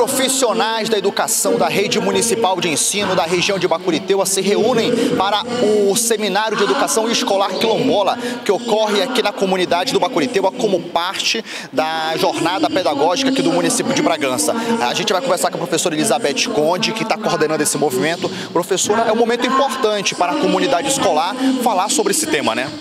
Profissionais da educação da rede municipal de ensino da região de Bacuriteua se reúnem para o Seminário de Educação Escolar Quilombola, que ocorre aqui na comunidade do Bacuriteua como parte da jornada pedagógica aqui do município de Bragança. A gente vai conversar com a professora Elizabeth Conde, que está coordenando esse movimento. Professora, é um momento importante para a comunidade escolar falar sobre esse tema, né?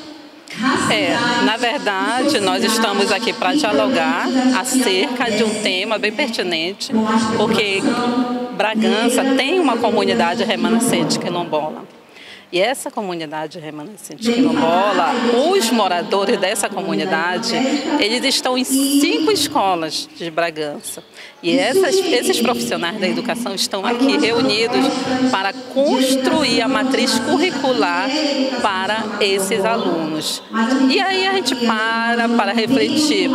É, na verdade, nós estamos aqui para dialogar acerca de um tema bem pertinente, porque Bragança tem uma comunidade remanescente quilombola. E essa comunidade remanescente quilombola, os moradores dessa comunidade, eles estão em cinco escolas de Bragança. E essas, esses profissionais da educação estão aqui reunidos para construir a matriz curricular para esses alunos. E aí a gente para para refletir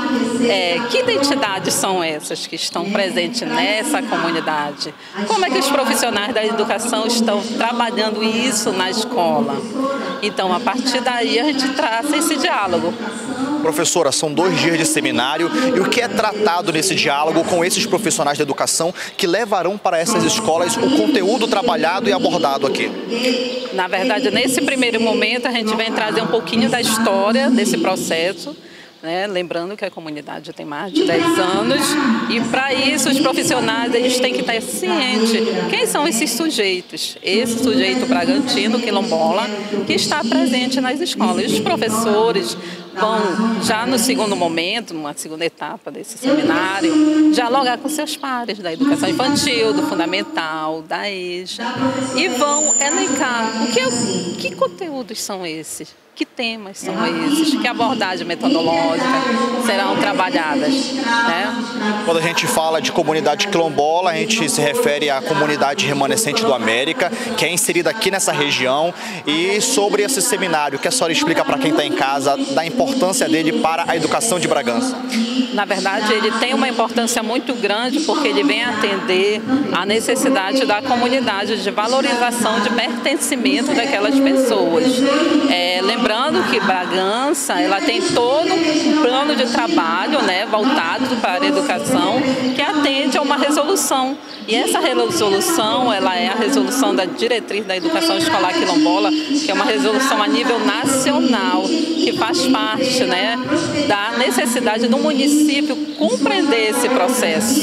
é, que identidades são essas que estão presentes nessa comunidade? Como é que os profissionais da educação estão trabalhando isso nas escola. Então, a partir daí, a gente traça esse diálogo. Professora, são dois dias de seminário e o que é tratado nesse diálogo com esses profissionais da educação que levarão para essas escolas o conteúdo trabalhado e abordado aqui? Na verdade, nesse primeiro momento, a gente vem trazer um pouquinho da história desse processo né? Lembrando que a comunidade tem mais de 10 anos e para isso os profissionais eles têm que estar cientes quem são esses sujeitos. Esse sujeito bragantino, quilombola, que está presente nas escolas. Os professores vão, já no segundo momento, numa segunda etapa desse seminário, dialogar com seus pares da educação infantil, do fundamental, da EJA, e vão elencar o que, que conteúdos são esses que temas são esses, que abordagem metodológica serão trabalhadas. Né? Quando a gente fala de comunidade quilombola, a gente se refere à comunidade remanescente do América, que é inserida aqui nessa região, e sobre esse seminário, que a senhora explica para quem está em casa da importância dele para a educação de Bragança? Na verdade, ele tem uma importância muito grande porque ele vem atender a necessidade da comunidade de valorização, de pertencimento daquelas pessoas. É, lembrando que Bragança ela tem todo um plano de trabalho né, voltado para a educação que atende a uma resolução. E essa resolução ela é a resolução da diretriz da educação escolar quilombola, que é uma resolução a nível nacional, que faz parte né, da necessidade do município compreender esse processo.